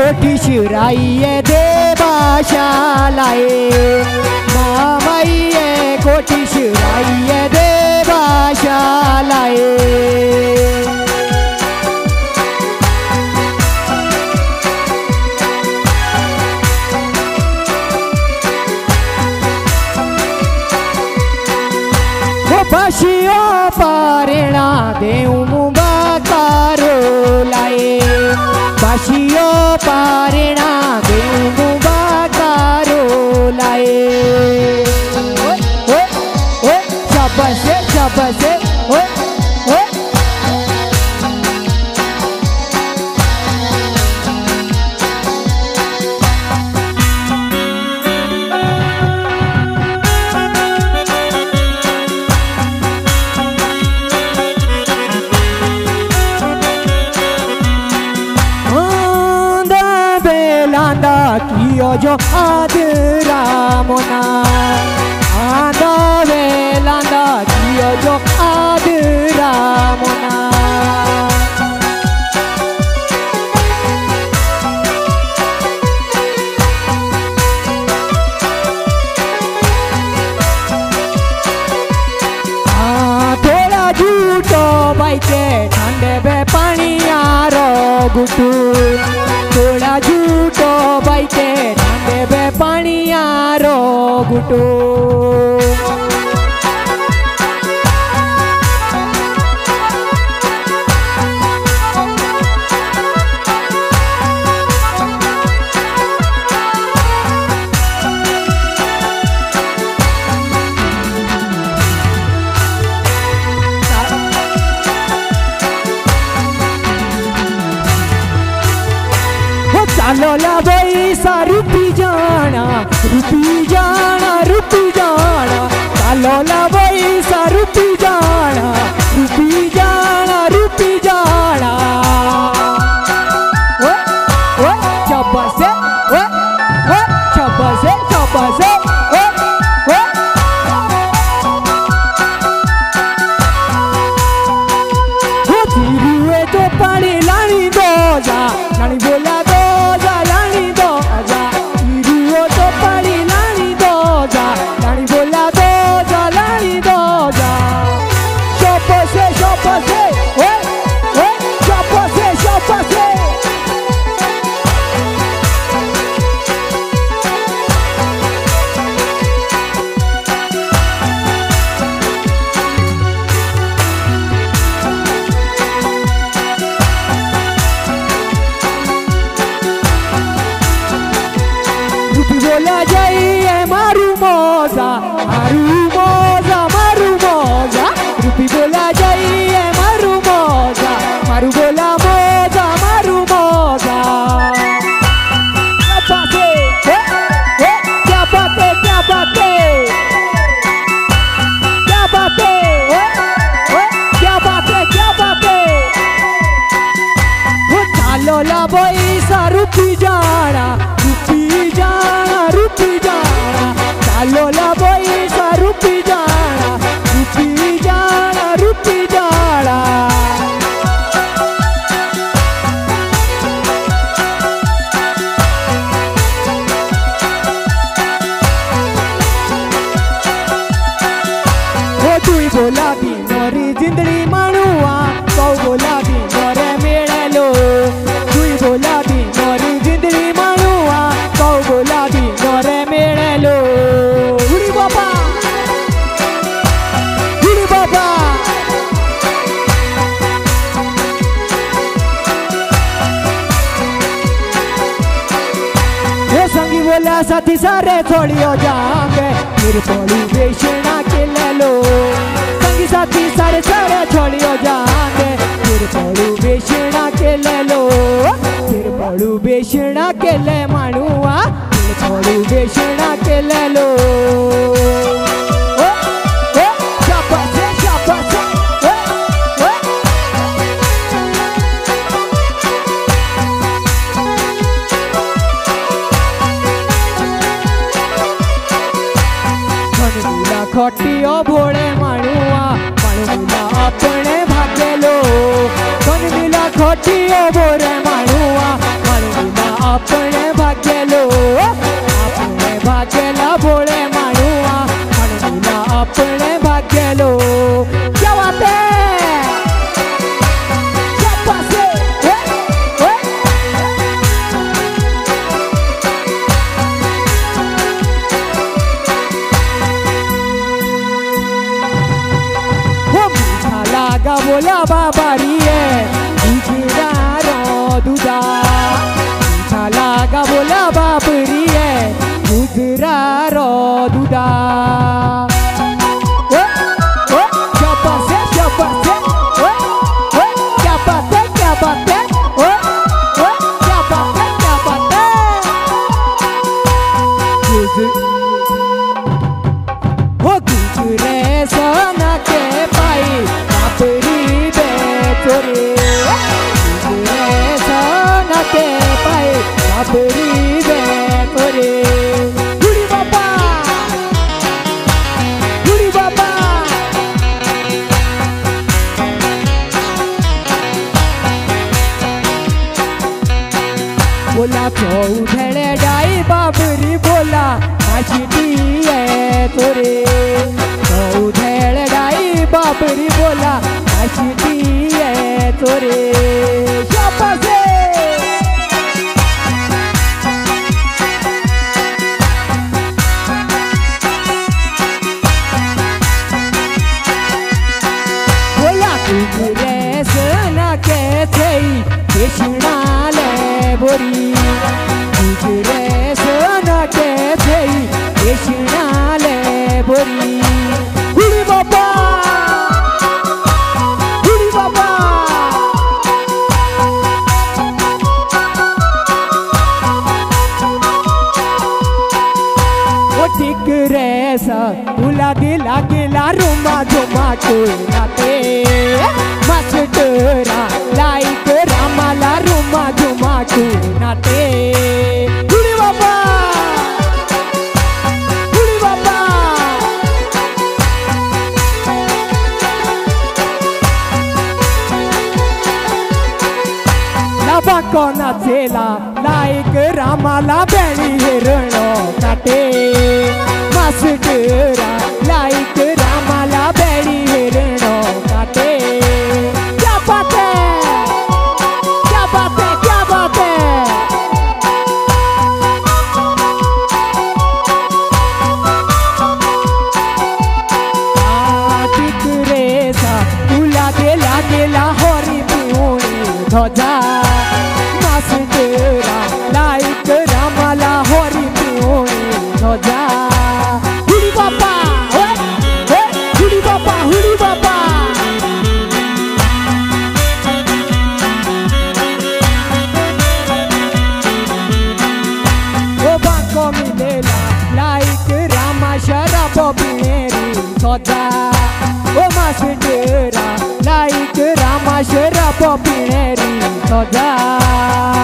कोठी शिवराई देवाशालाए। मामाई कोठी Shivrai देवाशालाए। rollo ¡Suscríbete! voy a rutillara चला साथी सारे थोड़ी हो जाएँगे मेरे थोड़ी बेचना के ले। लो संगी साथी सारे सारे थोड़ी हो जाएँगे मेरे थोड़ी बेचना के ले। लो मेरे थोड़ी बेचना के ले मानुआ मेरे थोड़ी बेचना के ले लो। নটি অভোড়ে Die. bola Aşıdiye tore Şapazı कृष्णाले बोरी तुझरे सोना के थई कृष्णाले बोरी doing nothing. roda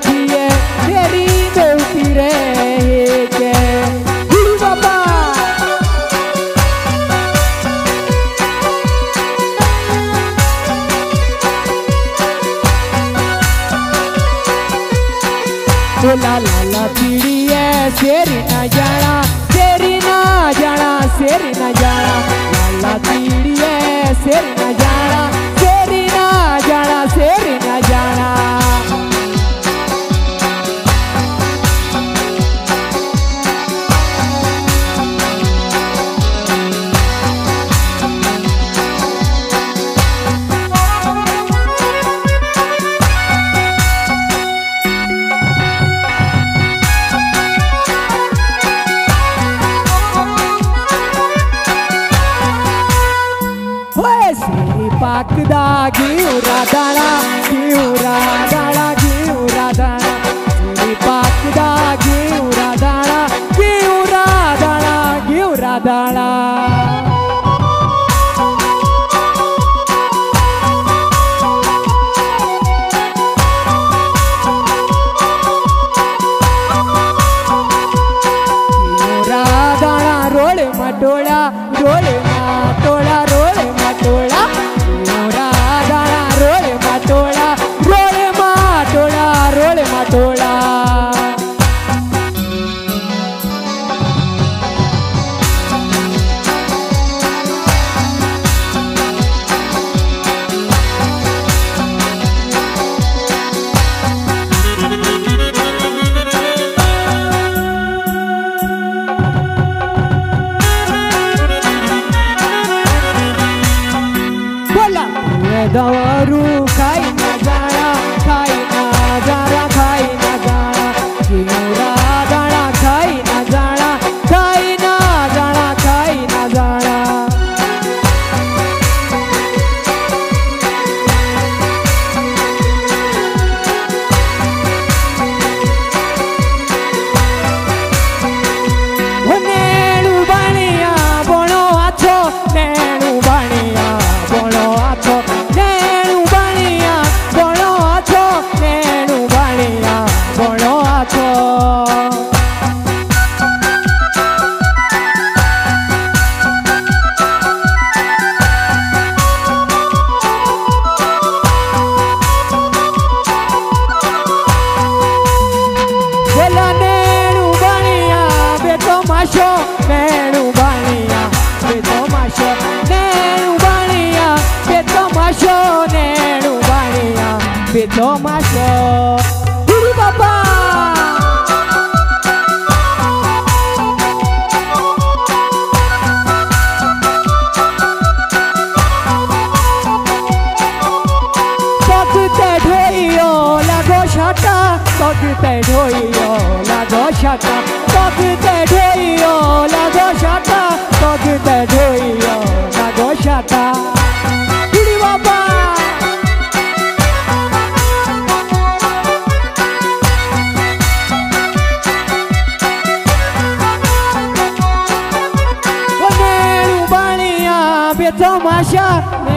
बैठिए तेरी बेटी रहे के बाबा। पीड़ी है शेर ना जाना शेरी ना जाना, शेर ना जाना। लाला ला पीड़ी है शेर Bagdad, o Radar. Beto Masyo Bumi Bapa Togte dhoiyo lago shata. Togte dhoiyo lago shata. Togte dhoiyo lago shata. Togte dhoiyo lago shata. Yeah.